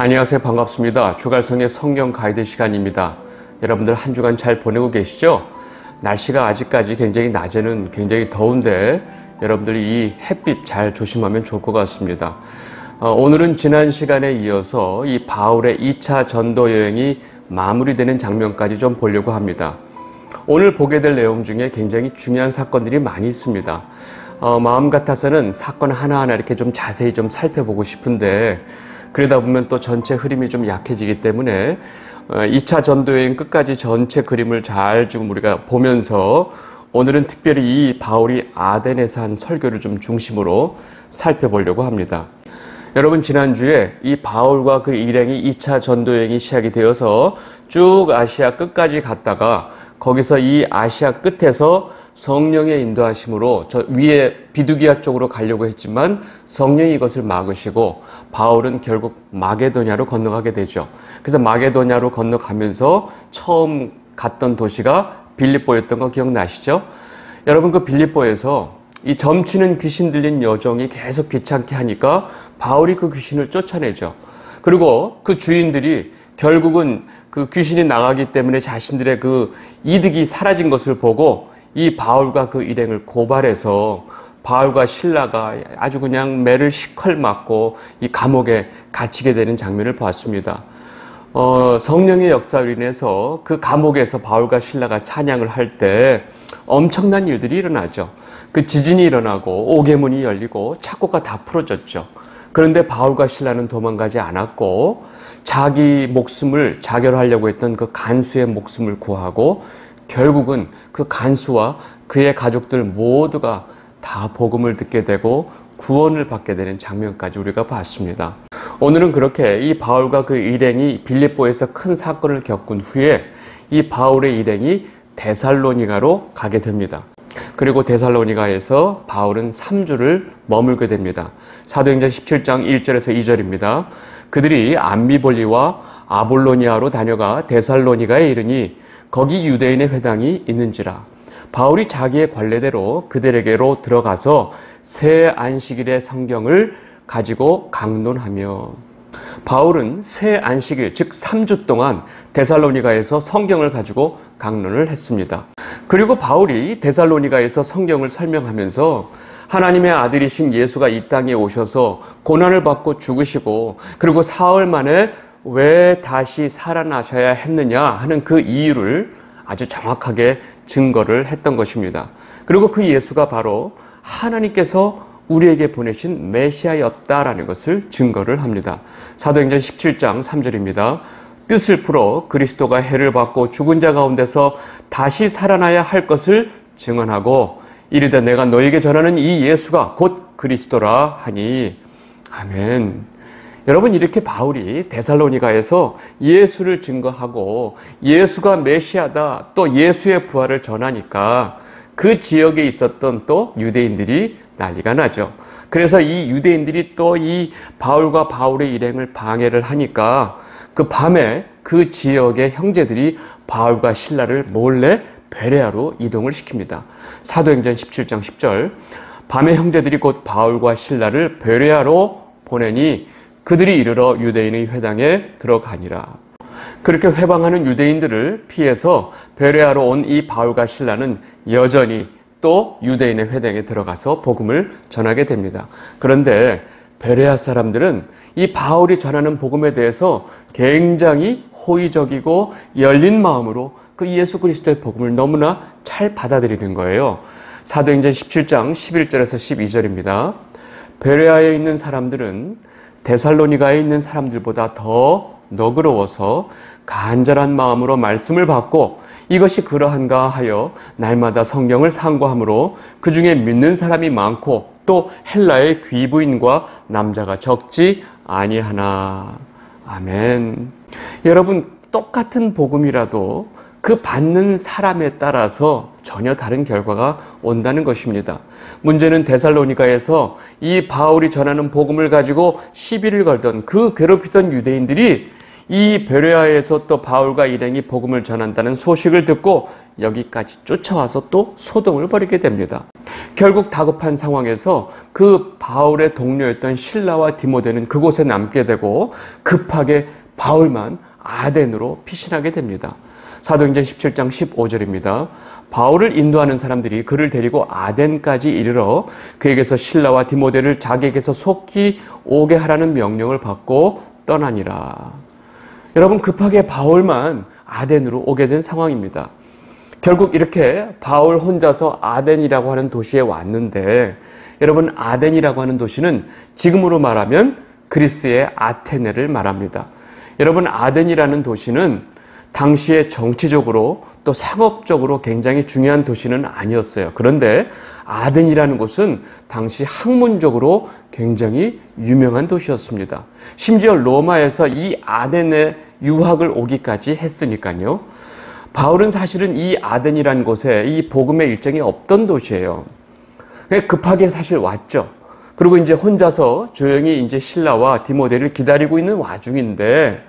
안녕하세요. 반갑습니다. 주갈성의 성경 가이드 시간입니다. 여러분들 한 주간 잘 보내고 계시죠? 날씨가 아직까지 굉장히 낮에는 굉장히 더운데 여러분들이 이 햇빛 잘 조심하면 좋을 것 같습니다. 어, 오늘은 지난 시간에 이어서 이 바울의 2차 전도 여행이 마무리되는 장면까지 좀 보려고 합니다. 오늘 보게 될 내용 중에 굉장히 중요한 사건들이 많이 있습니다. 어, 마음 같아서는 사건 하나하나 이렇게 좀 자세히 좀 살펴보고 싶은데 그러다 보면 또 전체 흐름이 좀 약해지기 때문에 2차 어, 전도여행 끝까지 전체 그림을 잘 지금 우리가 보면서 오늘은 특별히 이 바울이 아덴에서 한 설교를 좀 중심으로 살펴보려고 합니다. 여러분 지난주에 이 바울과 그 일행이 2차 전도여행이 시작이 되어서 쭉 아시아 끝까지 갔다가 거기서 이 아시아 끝에서 성령의 인도하심으로 저 위에 비두기아 쪽으로 가려고 했지만 성령이 이것을 막으시고 바울은 결국 마게도냐로 건너가게 되죠. 그래서 마게도냐로 건너가면서 처음 갔던 도시가 빌립보였던 거 기억나시죠? 여러분 그 빌립보에서 이 점치는 귀신 들린 여종이 계속 귀찮게 하니까 바울이 그 귀신을 쫓아내죠. 그리고 그 주인들이 결국은 그 귀신이 나가기 때문에 자신들의 그 이득이 사라진 것을 보고 이 바울과 그 일행을 고발해서 바울과 신라가 아주 그냥 매를 시컬 맞고 이 감옥에 갇히게 되는 장면을 보았습니다. 어, 성령의 역사로 인해서 그 감옥에서 바울과 신라가 찬양을 할 때 엄청난 일들이 일어나죠. 그 지진이 일어나고 오개문이 열리고 착고가 다 풀어졌죠. 그런데 바울과 신라는 도망가지 않았고 자기 목숨을 자결하려고 했던 그 간수의 목숨을 구하고 결국은 그 간수와 그의 가족들 모두가 다 복음을 듣게 되고 구원을 받게 되는 장면까지 우리가 봤습니다. 오늘은 그렇게 이 바울과 그 일행이 빌립보에서 큰 사건을 겪은 후에 이 바울의 일행이 데살로니가로 가게 됩니다. 그리고 데살로니가에서 바울은 3주를 머물게 됩니다. 사도행전 17장 1절에서 2절입니다. 그들이 암비볼리와 아볼로니아로 다녀가 데살로니가에 이르니 거기 유대인의 회당이 있는지라 바울이 자기의 관례대로 그들에게로 들어가서 새 안식일의 성경을 가지고 강론하며 바울은 새 안식일 즉 3주 동안 데살로니가에서 성경을 가지고 강론을 했습니다. 그리고 바울이 데살로니가에서 성경을 설명하면서 하나님의 아들이신 예수가 이 땅에 오셔서 고난을 받고 죽으시고 그리고 사흘 만에 왜 다시 살아나셔야 했느냐 하는 그 이유를 아주 정확하게 증거를 했던 것입니다. 그리고 그 예수가 바로 하나님께서 우리에게 보내신 메시아였다라는 것을 증거를 합니다. 사도행전 17장 3절입니다. 뜻을 풀어 그리스도가 해를 받고 죽은 자 가운데서 다시 살아나야 할 것을 증언하고 이르되 내가 너에게 전하는 이 예수가 곧 그리스도라 하니 아멘. 여러분 이렇게 바울이 데살로니가에서 예수를 증거하고 예수가 메시아다 또 예수의 부활을 전하니까 그 지역에 있었던 또 유대인들이 난리가 나죠. 그래서 이 유대인들이 또 이 바울과 바울의 일행을 방해를 하니까 그 밤에 그 지역의 형제들이 바울과 신라를 몰래 베레아로 이동을 시킵니다. 사도행전 17장 10절. 밤에 형제들이 곧 바울과 신라를 베레아로 보내니 그들이 이르러 유대인의 회당에 들어가니라. 그렇게 회방하는 유대인들을 피해서 베레아로 온 이 바울과 신라는 여전히 또 유대인의 회당에 들어가서 복음을 전하게 됩니다. 그런데 베레아 사람들은 이 바울이 전하는 복음에 대해서 굉장히 호의적이고 열린 마음으로 그 예수 그리스도의 복음을 너무나 잘 받아들이는 거예요. 사도행전 17장 11절에서 12절입니다. 베레아에 있는 사람들은 데살로니가에 있는 사람들보다 더 너그러워서 간절한 마음으로 말씀을 받고 이것이 그러한가 하여 날마다 성경을 상고하므로 그 중에 믿는 사람이 많고 또 헬라의 귀부인과 남자가 적지 아니하나. 아멘. 여러분, 똑같은 복음이라도 그 받는 사람에 따라서 전혀 다른 결과가 온다는 것입니다. 문제는 데살로니가에서 이 바울이 전하는 복음을 가지고 시비를 걸던 그 괴롭히던 유대인들이 이 베레아에서 또 바울과 일행이 복음을 전한다는 소식을 듣고 여기까지 쫓아와서 또 소동을 벌이게 됩니다. 결국 다급한 상황에서 그 바울의 동료였던 신라와 디모데는 그곳에 남게 되고 급하게 바울만 아덴으로 피신하게 됩니다. 사도행전 17장 15절입니다. 바울을 인도하는 사람들이 그를 데리고 아덴까지 이르러 그에게서 신라와 디모데를 자기에게서 속히 오게 하라는 명령을 받고 떠나니라. 여러분 급하게 바울만 아덴으로 오게 된 상황입니다. 결국 이렇게 바울 혼자서 아덴이라고 하는 도시에 왔는데 여러분 아덴이라고 하는 도시는 지금으로 말하면 그리스의 아테네를 말합니다. 여러분 아덴이라는 도시는 당시에 정치적으로 또 상업적으로 굉장히 중요한 도시는 아니었어요. 그런데 아덴이라는 곳은 당시 학문적으로 굉장히 유명한 도시였습니다. 심지어 로마에서 이 아덴에 유학을 오기까지 했으니까요. 바울은 사실은 이 아덴이라는 곳에 이 복음의 일정이 없던 도시예요. 급하게 사실 왔죠. 그리고 이제 혼자서 조용히 이제 신라와 디모데를 기다리고 있는 와중인데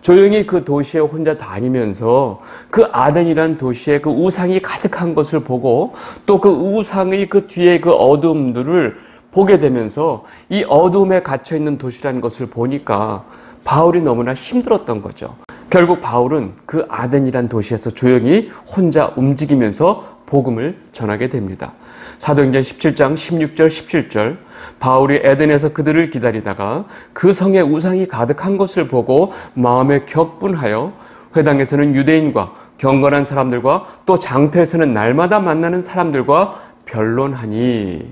조용히 그 도시에 혼자 다니면서 그 아덴이란 도시에 그 우상이 가득한 것을 보고 또 그 우상의 그 뒤에 그 어둠들을 보게 되면서 이 어둠에 갇혀 있는 도시라는 것을 보니까 바울이 너무나 힘들었던 거죠. 결국 바울은 그 아덴이란 도시에서 조용히 혼자 움직이면서 복음을 전하게 됩니다. 사도행전 17장 16절 17절 바울이 에덴에서 그들을 기다리다가 그 성에 우상이 가득한 것을 보고 마음에 격분하여 회당에서는 유대인과 경건한 사람들과 또 장터에서는 날마다 만나는 사람들과 변론하니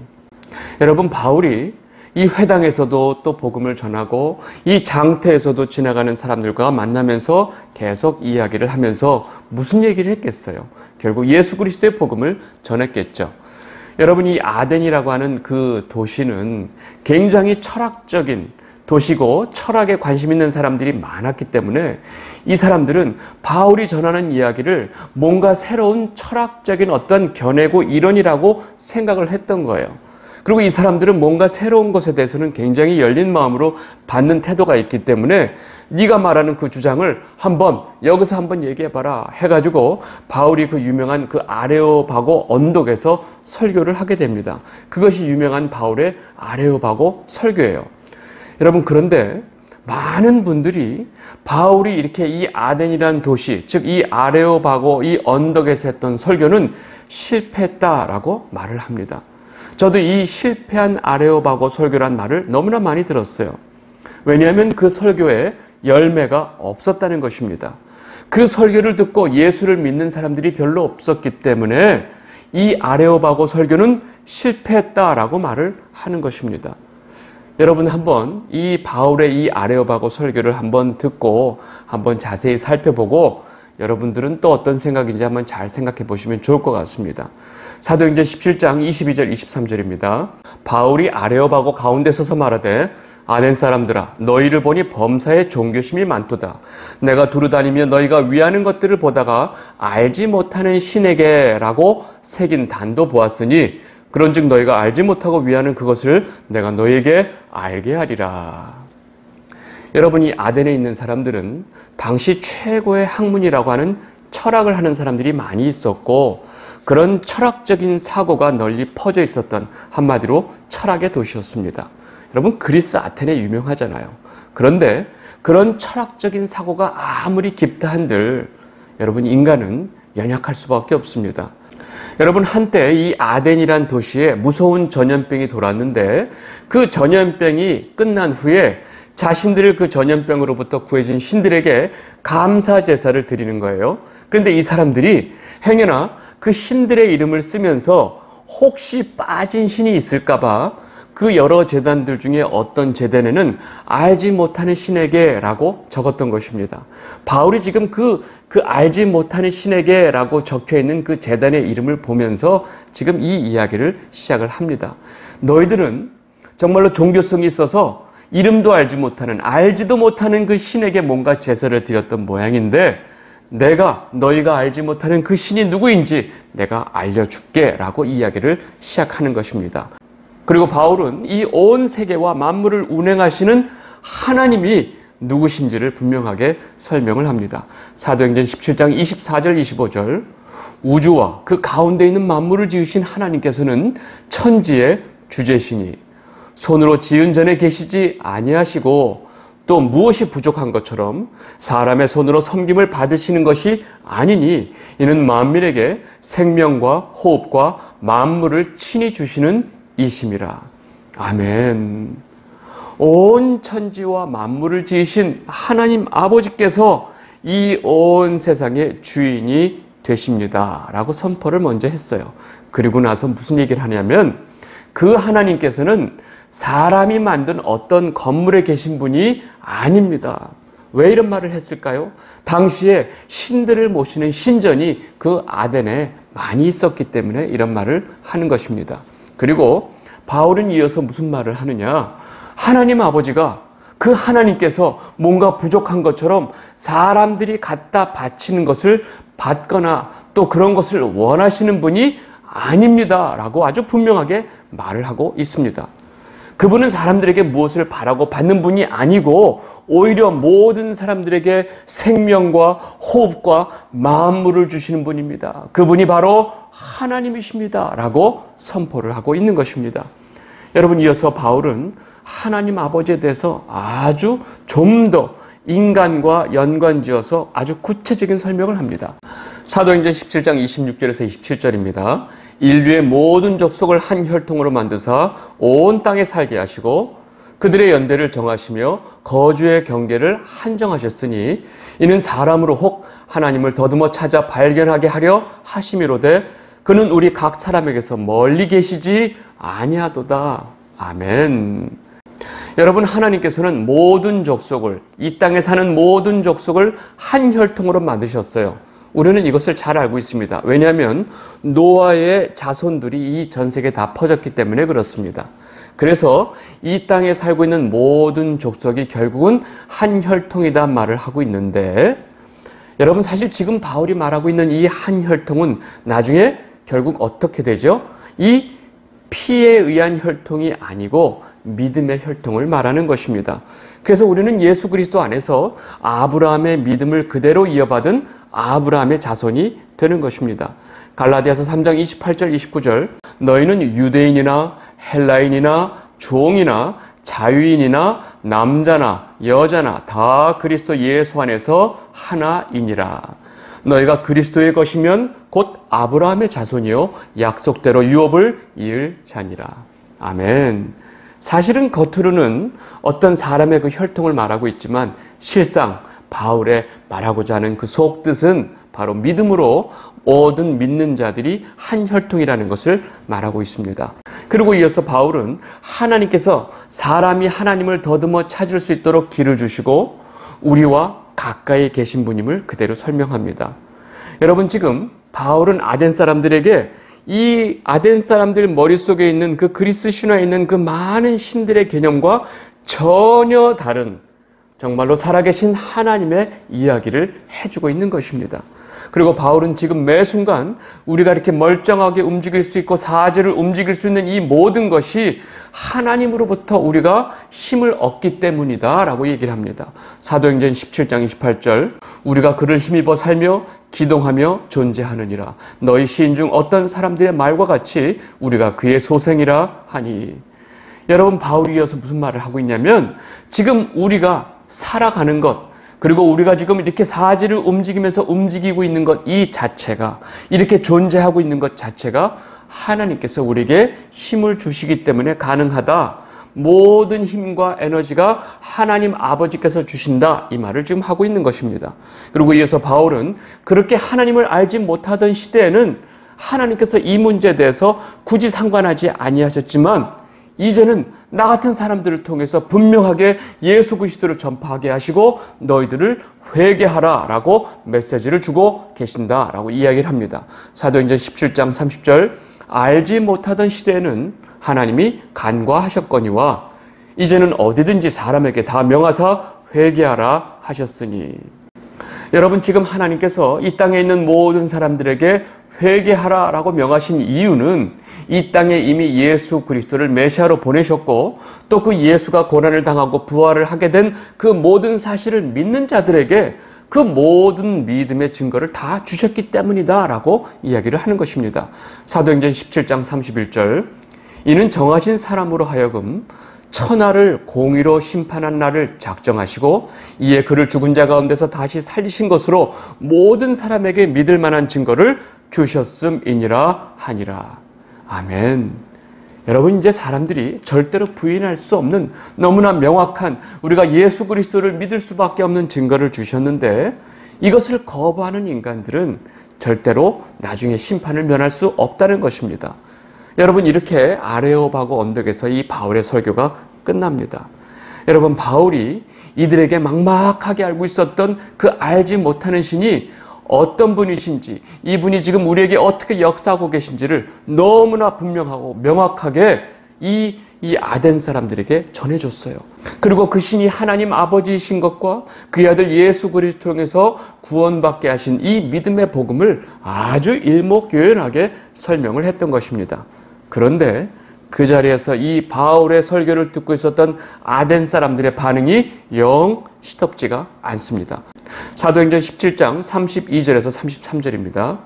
여러분 바울이 이 회당에서도 또 복음을 전하고 이 장터에서도 지나가는 사람들과 만나면서 계속 이야기를 하면서 무슨 얘기를 했겠어요? 결국 예수 그리스도의 복음을 전했겠죠. 여러분 이 아덴이라고 하는 그 도시는 굉장히 철학적인 도시고 철학에 관심 있는 사람들이 많았기 때문에 이 사람들은 바울이 전하는 이야기를 뭔가 새로운 철학적인 어떤 견해고 이론이라고 생각을 했던 거예요. 그리고 이 사람들은 뭔가 새로운 것에 대해서는 굉장히 열린 마음으로 받는 태도가 있기 때문에 네가 말하는 그 주장을 한번 여기서 한번 얘기해봐라 해가지고 바울이 그 유명한 그 아레오바고 언덕에서 설교를 하게 됩니다. 그것이 유명한 바울의 아레오바고 설교예요. 여러분 그런데 많은 분들이 바울이 이렇게 이 아덴이란 도시, 즉 이 아레오바고 이 언덕에서 했던 설교는 실패했다라고 말을 합니다. 저도 이 실패한 아레오바고 설교란 말을 너무나 많이 들었어요. 왜냐하면 그 설교에 열매가 없었다는 것입니다. 그 설교를 듣고 예수를 믿는 사람들이 별로 없었기 때문에 이 아레오바고 설교는 실패했다라고 말을 하는 것입니다. 여러분 한번 이 바울의 이 아레오바고 설교를 한번 듣고 한번 자세히 살펴보고 여러분들은 또 어떤 생각인지 한번 잘 생각해 보시면 좋을 것 같습니다. 사도행전 17장 22절 23절입니다. 바울이 아레오바고 가운데 서서 말하되 아낸 사람들아 너희를 보니 범사에 종교심이 많도다. 내가 두루다니며 너희가 위하는 것들을 보다가 알지 못하는 신에게라고 새긴 단도 보았으니 그런즉 너희가 알지 못하고 위하는 그것을 내가 너희에게 알게 하리라. 여러분이 아덴에 있는 사람들은 당시 최고의 학문이라고 하는 철학을 하는 사람들이 많이 있었고 그런 철학적인 사고가 널리 퍼져 있었던 한마디로 철학의 도시였습니다. 여러분 그리스 아테네 유명하잖아요. 그런데 그런 철학적인 사고가 아무리 깊다 한들 여러분 인간은 연약할 수밖에 없습니다. 여러분 한때 이 아덴이란 도시에 무서운 전염병이 돌았는데 그 전염병이 끝난 후에 자신들을 그 전염병으로부터 구해준 신들에게 감사 제사를 드리는 거예요. 그런데 이 사람들이 행여나 그 신들의 이름을 쓰면서 혹시 빠진 신이 있을까봐 그 여러 재단들 중에 어떤 재단에는 알지 못하는 신에게 라고 적었던 것입니다. 바울이 지금 그, 그 알지 못하는 신에게 라고 적혀 있는 그 재단의 이름을 보면서 지금 이 이야기를 시작을 합니다. 너희들은 정말로 종교성이 있어서 이름도 알지 못하는, 알지도 못하는 그 신에게 뭔가 제사를 드렸던 모양인데 내가 너희가 알지 못하는 그 신이 누구인지 내가 알려줄게 라고 이야기를 시작하는 것입니다. 그리고 바울은 이 온 세계와 만물을 운행하시는 하나님이 누구신지를 분명하게 설명을 합니다. 사도행전 17장 24절 25절 우주와 그 가운데 있는 만물을 지으신 하나님께서는 천지의 주제시니 손으로 지은 전에 계시지 아니하시고 또 무엇이 부족한 것처럼 사람의 손으로 섬김을 받으시는 것이 아니니 이는 만민에게 생명과 호흡과 만물을 친히 주시는 이심이라. 아멘. 온 천지와 만물을 지으신 하나님 아버지께서 이 온 세상의 주인이 되십니다. 라고 선포를 먼저 했어요. 그리고 나서 무슨 얘기를 하냐면 그 하나님께서는 사람이 만든 어떤 건물에 계신 분이 아닙니다. 왜 이런 말을 했을까요? 당시에 신들을 모시는 신전이 그 아덴에 많이 있었기 때문에 이런 말을 하는 것입니다. 그리고 바울은 이어서 무슨 말을 하느냐? 하나님 아버지가 그 하나님께서 뭔가 부족한 것처럼 사람들이 갖다 바치는 것을 받거나 또 그런 것을 원하시는 분이 아닙니다. 라고 아주 분명하게 말을 하고 있습니다. 그분은 사람들에게 무엇을 바라고 받는 분이 아니고 오히려 모든 사람들에게 생명과 호흡과 만물을 주시는 분입니다. 그분이 바로 하나님이십니다. 라고 선포를 하고 있는 것입니다. 여러분 이어서 바울은 하나님 아버지에 대해서 아주 좀 더 인간과 연관지어서 아주 구체적인 설명을 합니다. 사도행전 17장 26절에서 27절입니다. 인류의 모든 족속을 한 혈통으로 만드사 온 땅에 살게 하시고 그들의 연대를 정하시며 거주의 경계를 한정하셨으니 이는 사람으로 혹 하나님을 더듬어 찾아 발견하게 하려 하심이로되 그는 우리 각 사람에게서 멀리 계시지 아니하도다. 아멘. 여러분 하나님께서는 모든 족속을 이 땅에 사는 모든 족속을 한 혈통으로 만드셨어요. 우리는 이것을 잘 알고 있습니다. 왜냐하면 노아의 자손들이 이 전 세계에 다 퍼졌기 때문에 그렇습니다. 그래서 이 땅에 살고 있는 모든 족속이 결국은 한 혈통이다 말을 하고 있는데 여러분 사실 지금 바울이 말하고 있는 이 한 혈통은 나중에 결국 어떻게 되죠? 이 피에 의한 혈통이 아니고 믿음의 혈통을 말하는 것입니다. 그래서 우리는 예수 그리스도 안에서 아브라함의 믿음을 그대로 이어받은 아브라함의 자손이 되는 것입니다. 갈라디아서 3장 28절 29절 너희는 유대인이나 헬라인이나 종이나 자유인이나 남자나 여자나 다 그리스도 예수 안에서 하나이니라. 너희가 그리스도의 것이면 곧 아브라함의 자손이요 약속대로 유업을 이을 자니라. 아멘. 사실은 겉으로는 어떤 사람의 그 혈통을 말하고 있지만 실상 바울의 말하고자 하는 그 속뜻은 바로 믿음으로 모든 믿는 자들이 한 혈통이라는 것을 말하고 있습니다. 그리고 이어서 바울은 하나님께서 사람이 하나님을 더듬어 찾을 수 있도록 길을 주시고 우리와 가까이 계신 분임을 그대로 설명합니다. 여러분 지금 바울은 아덴 사람들에게 이 아덴 사람들 머릿속에 있는 그 그리스 신화에 있는 그 많은 신들의 개념과 전혀 다른 정말로 살아계신 하나님의 이야기를 해주고 있는 것입니다. 그리고 바울은 지금 매 순간 우리가 이렇게 멀쩡하게 움직일 수 있고 사지를 움직일 수 있는 이 모든 것이 하나님으로부터 우리가 힘을 얻기 때문이다 라고 얘기를 합니다. 사도행전 17장 28절 우리가 그를 힘입어 살며 기동하며 존재하느니라 너희 시인 중 어떤 사람들의 말과 같이 우리가 그의 소생이라 하니 여러분 바울이 어서 무슨 말을 하고 있냐면 지금 우리가 살아가는 것, 그리고 우리가 지금 이렇게 사지를 움직이면서 움직이고 있는 것 이 자체가 이렇게 존재하고 있는 것 자체가 하나님께서 우리에게 힘을 주시기 때문에 가능하다. 모든 힘과 에너지가 하나님 아버지께서 주신다. 이 말을 지금 하고 있는 것입니다. 그리고 이어서 바울은 그렇게 하나님을 알지 못하던 시대에는 하나님께서 이 문제에 대해서 굳이 상관하지 아니하셨지만 이제는 나 같은 사람들을 통해서 분명하게 예수 그리스도를 전파하게 하시고 너희들을 회개하라라고 메시지를 주고 계신다라고 이야기를 합니다. 사도행전 17장 30절 알지 못하던 시대에는 하나님이 간과하셨거니와 이제는 어디든지 사람에게 다 명하사 회개하라 하셨으니 여러분 지금 하나님께서 이 땅에 있는 모든 사람들에게 회개하라라고 명하신 이유는 이 땅에 이미 예수 그리스도를 메시아로 보내셨고 또 그 예수가 고난을 당하고 부활을 하게 된 그 모든 사실을 믿는 자들에게 그 모든 믿음의 증거를 다 주셨기 때문이다라고 이야기를 하는 것입니다. 사도행전 17장 31절 이는 정하신 사람으로 하여금 천하를 공의로 심판한 날을 작정하시고 이에 그를 죽은 자 가운데서 다시 살리신 것으로 모든 사람에게 믿을 만한 증거를 주셨음이니라 하니라. 아멘. 여러분 이제 사람들이 절대로 부인할 수 없는 너무나 명확한 우리가 예수 그리스도를 믿을 수밖에 없는 증거를 주셨는데 이것을 거부하는 인간들은 절대로 나중에 심판을 면할 수 없다는 것입니다. 여러분 이렇게 아레오바고 언덕에서 이 바울의 설교가 끝납니다. 여러분 바울이 이들에게 막막하게 알고 있었던 그 알지 못하는 신이 어떤 분이신지 이분이 지금 우리에게 어떻게 역사하고 계신지를 너무나 분명하고 명확하게 이, 이 아덴 사람들에게 전해줬어요. 그리고 그 신이 하나님 아버지이신 것과 그의 아들 예수 그리스도 통해서 구원받게 하신 이 믿음의 복음을 아주 일목요연하게 설명을 했던 것입니다. 그런데 그 자리에서 이 바울의 설교를 듣고 있었던 아덴 사람들의 반응이 영 시덥지가 않습니다. 사도행전 17장 32절에서 33절입니다.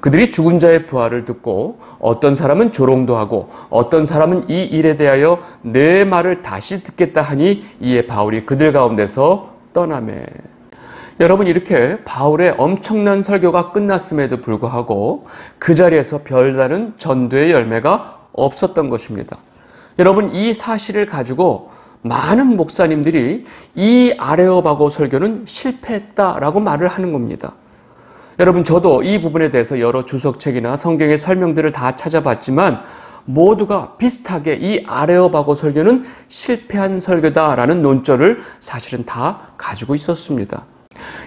그들이 죽은 자의 부활을 듣고 어떤 사람은 조롱도 하고 어떤 사람은 이 일에 대하여 내 말을 다시 듣겠다 하니 이에 바울이 그들 가운데서 떠나매. 여러분 이렇게 바울의 엄청난 설교가 끝났음에도 불구하고 그 자리에서 별다른 전도의 열매가 없었던 것입니다. 여러분 이 사실을 가지고 많은 목사님들이 이 아레오바고 설교는 실패했다라고 말을 하는 겁니다. 여러분 저도 이 부분에 대해서 여러 주석책이나 성경의 설명들을 다 찾아봤지만 모두가 비슷하게 이 아레오바고 설교는 실패한 설교다라는 논조를 사실은 다 가지고 있었습니다.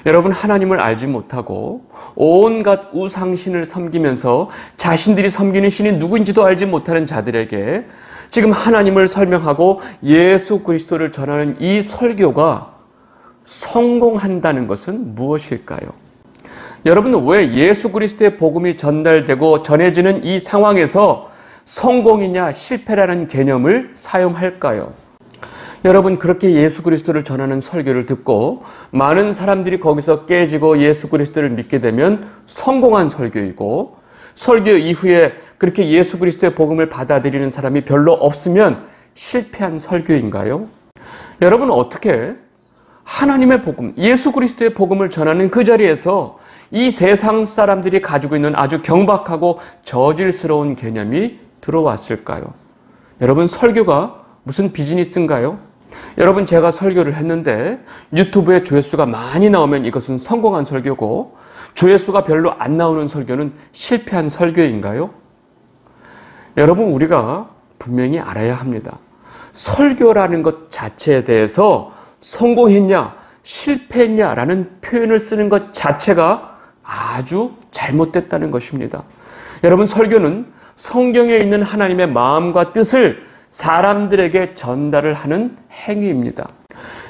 여러분 하나님을 알지 못하고 온갖 우상신을 섬기면서 자신들이 섬기는 신이 누구인지도 알지 못하는 자들에게 지금 하나님을 설명하고 예수 그리스도를 전하는 이 설교가 성공한다는 것은 무엇일까요? 여러분 왜 예수 그리스도의 복음이 전달되고 전해지는 이 상황에서 성공이냐 실패라는 개념을 사용할까요? 여러분 그렇게 예수 그리스도를 전하는 설교를 듣고 많은 사람들이 거기서 깨지고 예수 그리스도를 믿게 되면 성공한 설교이고 설교 이후에 그렇게 예수 그리스도의 복음을 받아들이는 사람이 별로 없으면 실패한 설교인가요? 여러분 어떻게 하나님의 복음, 예수 그리스도의 복음을 전하는 그 자리에서 이 세상 사람들이 가지고 있는 아주 경박하고 저질스러운 개념이 들어왔을까요? 여러분 설교가 무슨 비즈니스인가요? 여러분 제가 설교를 했는데 유튜브에 조회수가 많이 나오면 이것은 성공한 설교고 조회수가 별로 안 나오는 설교는 실패한 설교인가요? 여러분 우리가 분명히 알아야 합니다. 설교라는 것 자체에 대해서 성공했냐 실패했냐라는 표현을 쓰는 것 자체가 아주 잘못됐다는 것입니다. 여러분 설교는 성경에 있는 하나님의 마음과 뜻을 사람들에게 전달을 하는 행위입니다.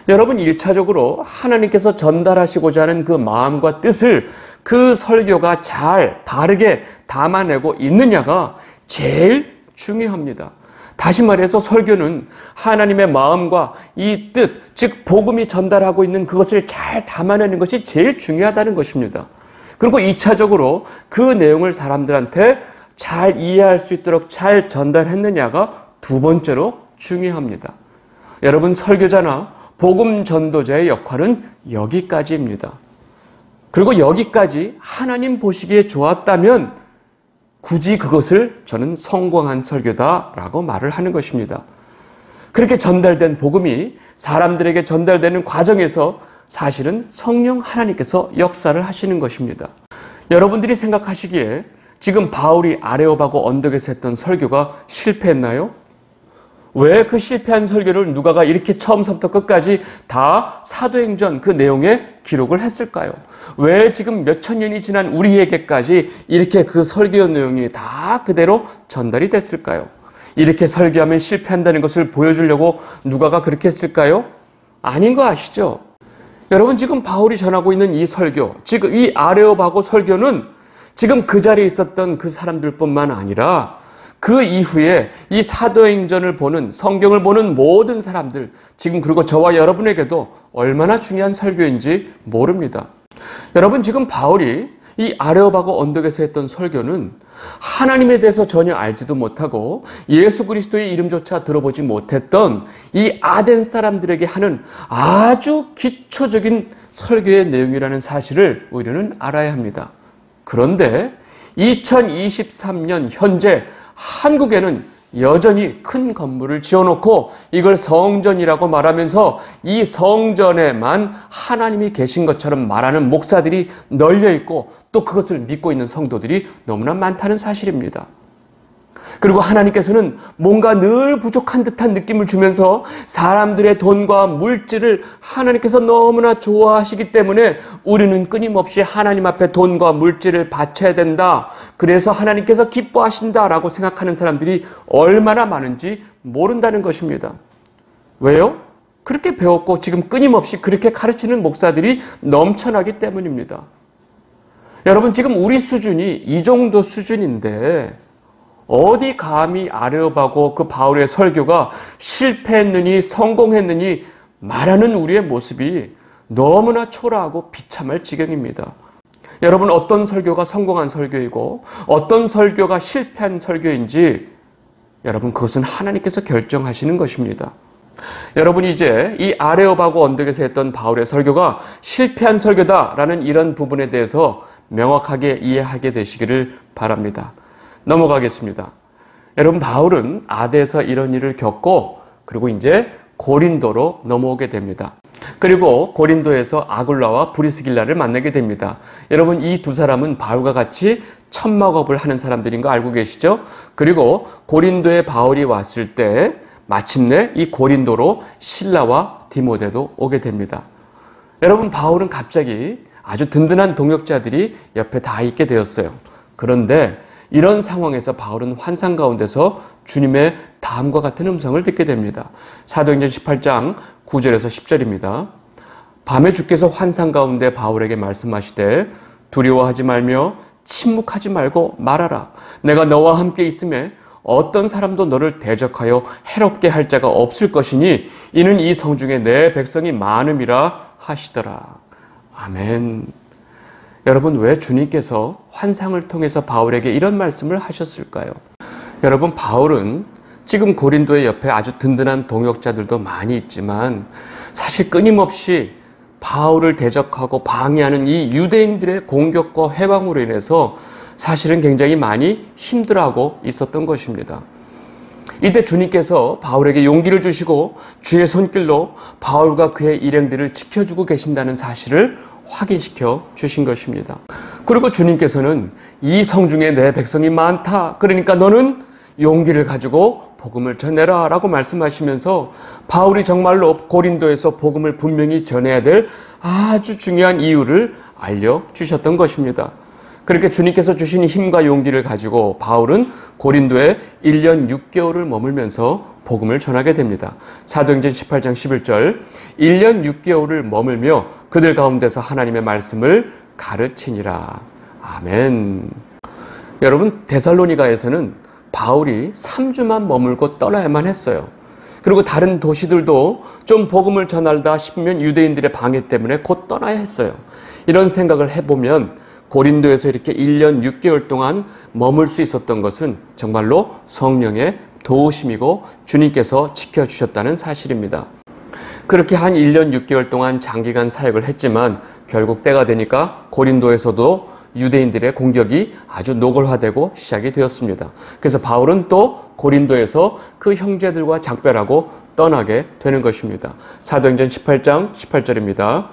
여러분 1차적으로 하나님께서 전달하시고자 하는 그 마음과 뜻을 그 설교가 잘 바르게 담아내고 있느냐가 제일 중요합니다. 다시 말해서 설교는 하나님의 마음과 이 뜻, 즉 복음이 전달하고 있는 그것을 잘 담아내는 것이 제일 중요하다는 것입니다. 그리고 2차적으로 그 내용을 사람들한테 잘 이해할 수 있도록 잘 전달했느냐가 두 번째로 중요합니다. 여러분 설교자나 복음 전도자의 역할은 여기까지입니다. 그리고 여기까지 하나님 보시기에 좋았다면 굳이 그것을 저는 성공한 설교다라고 말을 하는 것입니다. 그렇게 전달된 복음이 사람들에게 전달되는 과정에서 사실은 성령 하나님께서 역사를 하시는 것입니다. 여러분들이 생각하시기에 지금 바울이 아레오바고 언덕에서 했던 설교가 실패했나요? 왜 그 실패한 설교를 누가가 이렇게 처음부터 끝까지 다 사도행전 그 내용에 기록을 했을까요? 왜 지금 몇 천 년이 지난 우리에게까지 이렇게 그 설교 내용이 다 그대로 전달이 됐을까요? 이렇게 설교하면 실패한다는 것을 보여주려고 누가가 그렇게 했을까요? 아닌 거 아시죠? 여러분 지금 바울이 전하고 있는 이 설교, 지금 이 아레오바고 설교는 지금 그 자리에 있었던 그 사람들뿐만 아니라 그 이후에 이 사도행전을 보는 성경을 보는 모든 사람들 지금 그리고 저와 여러분에게도 얼마나 중요한 설교인지 모릅니다. 여러분 지금 바울이 이 아레오바고 언덕에서 했던 설교는 하나님에 대해서 전혀 알지도 못하고 예수 그리스도의 이름조차 들어보지 못했던 이 아덴 사람들에게 하는 아주 기초적인 설교의 내용이라는 사실을 우리는 알아야 합니다. 그런데 2023년 현재 한국에는 여전히 큰 건물을 지어놓고 이걸 성전이라고 말하면서 이 성전에만 하나님이 계신 것처럼 말하는 목사들이 널려 있고 또 그것을 믿고 있는 성도들이 너무나 많다는 사실입니다. 그리고 하나님께서는 뭔가 늘 부족한 듯한 느낌을 주면서 사람들의 돈과 물질을 하나님께서 너무나 좋아하시기 때문에 우리는 끊임없이 하나님 앞에 돈과 물질을 바쳐야 된다. 그래서 하나님께서 기뻐하신다라고 생각하는 사람들이 얼마나 많은지 모른다는 것입니다. 왜요? 그렇게 배웠고 지금 끊임없이 그렇게 가르치는 목사들이 넘쳐나기 때문입니다. 여러분, 지금 우리 수준이 이 정도 수준인데 어디 감히 아레오바고 그 바울의 설교가 실패했느니 성공했느니 말하는 우리의 모습이 너무나 초라하고 비참할 지경입니다. 여러분 어떤 설교가 성공한 설교이고 어떤 설교가 실패한 설교인지 여러분 그것은 하나님께서 결정하시는 것입니다. 여러분 이제 이 아레오바고 언덕에서 했던 바울의 설교가 실패한 설교다라는 이런 부분에 대해서 명확하게 이해하게 되시기를 바랍니다. 넘어가겠습니다. 여러분 바울은 아데에서 이런 일을 겪고 그리고 이제 고린도로 넘어오게 됩니다. 그리고 고린도에서 아굴라와 브리스길라를 만나게 됩니다. 여러분 이 두 사람은 바울과 같이 천막업을 하는 사람들인 거 알고 계시죠? 그리고 고린도에 바울이 왔을 때 마침내 이 고린도로 신라와 디모데도 오게 됩니다. 여러분 바울은 갑자기 아주 든든한 동역자들이 옆에 다 있게 되었어요. 그런데 이런 상황에서 바울은 환상 가운데서 주님의 다음과 같은 음성을 듣게 됩니다. 사도행전 18장 9절에서 10절입니다. 밤에 주께서 환상 가운데 바울에게 말씀하시되 두려워하지 말며 침묵하지 말고 말하라. 내가 너와 함께 있음에 어떤 사람도 너를 대적하여 해롭게 할 자가 없을 것이니 이는 이 성중에 내 백성이 많음이라 하시더라. 아멘. 여러분 왜 주님께서 환상을 통해서 바울에게 이런 말씀을 하셨을까요? 여러분 바울은 지금 고린도의 옆에 아주 든든한 동역자들도 많이 있지만 사실 끊임없이 바울을 대적하고 방해하는 이 유대인들의 공격과 해방으로 인해서 사실은 굉장히 많이 힘들어하고 있었던 것입니다. 이때 주님께서 바울에게 용기를 주시고 주의 손길로 바울과 그의 일행들을 지켜주고 계신다는 사실을 확인시켜 주신 것입니다. 그리고 주님께서는 이 성중에 내 백성이 많다. 그러니까 너는 용기를 가지고 복음을 전해라 라고 말씀하시면서 바울이 정말로 고린도에서 복음을 분명히 전해야 될 아주 중요한 이유를 알려주셨던 것입니다. 그렇게 주님께서 주신 힘과 용기를 가지고 바울은 고린도에 1년 6개월을 머물면서 복음을 전하게 됩니다. 사도행전 18장 11절 1년 6개월을 머물며 그들 가운데서 하나님의 말씀을 가르치니라. 아멘. 여러분 데살로니가에서는 바울이 3주만 머물고 떠나야만 했어요. 그리고 다른 도시들도 좀 복음을 전하다 싶으면 유대인들의 방해 때문에 곧 떠나야 했어요. 이런 생각을 해보면 고린도에서 이렇게 1년 6개월 동안 머물 수 있었던 것은 정말로 성령의 도우심이고 주님께서 지켜주셨다는 사실입니다. 그렇게 한 1년 6개월 동안 장기간 사역을 했지만 결국 때가 되니까 고린도에서도 유대인들의 공격이 아주 노골화되고 시작이 되었습니다. 그래서 바울은 또 고린도에서 그 형제들과 작별하고 떠나게 되는 것입니다. 사도행전 18장 18절입니다.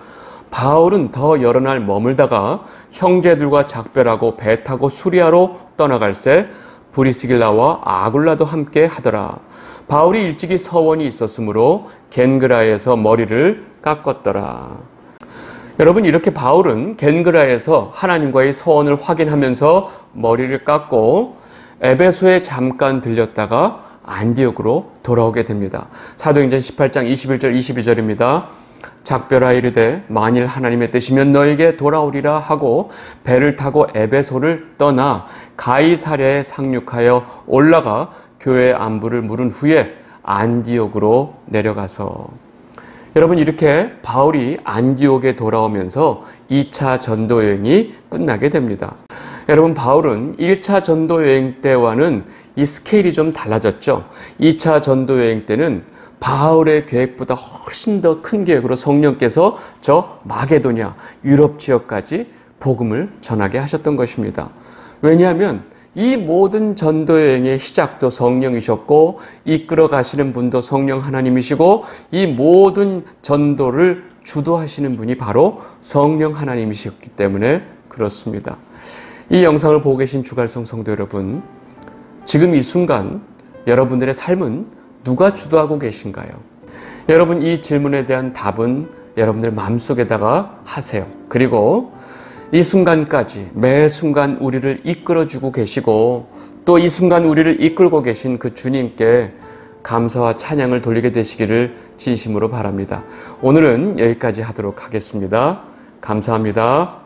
바울은 더 여러 날 머물다가 형제들과 작별하고 배 타고 수리아로 떠나갈새 브리스길라와 아굴라도 함께 하더라. 바울이 일찍이 서원이 있었으므로 겐그라에서 머리를 깎았더라. 여러분 이렇게 바울은 겐그라에서 하나님과의 서원을 확인하면서 머리를 깎고 에베소에 잠깐 들렸다가 안디옥으로 돌아오게 됩니다. 사도행전 18장 21절 22절입니다. 작별하 이르되 만일 하나님의 뜻이면 너에게 돌아오리라 하고 배를 타고 에베소를 떠나 가이사랴에 상륙하여 올라가 교회 안부를 물은 후에 안디옥으로 내려가서 여러분 이렇게 바울이 안디옥에 돌아오면서 2차 전도 여행이 끝나게 됩니다. 여러분 바울은 1차 전도 여행 때와는 이 스케일이 좀 달라졌죠. 2차 전도 여행 때는 바울의 계획보다 훨씬 더 큰 계획으로 성령께서 저 마게도냐 유럽 지역까지 복음을 전하게 하셨던 것입니다. 왜냐하면 이 모든 전도 여행의 시작도 성령이셨고 이끌어 가시는 분도 성령 하나님이시고 이 모든 전도를 주도하시는 분이 바로 성령 하나님이셨기 때문에 그렇습니다. 이 영상을 보고 계신 주갈성 성도 여러분, 지금 이 순간 여러분들의 삶은 누가 주도하고 계신가요? 여러분 이 질문에 대한 답은 여러분들 마음속에다가 하세요. 그리고 이 순간까지 매 순간 우리를 이끌어주고 계시고 또 이 순간 우리를 이끌고 계신 그 주님께 감사와 찬양을 돌리게 되시기를 진심으로 바랍니다. 오늘은 여기까지 하도록 하겠습니다. 감사합니다.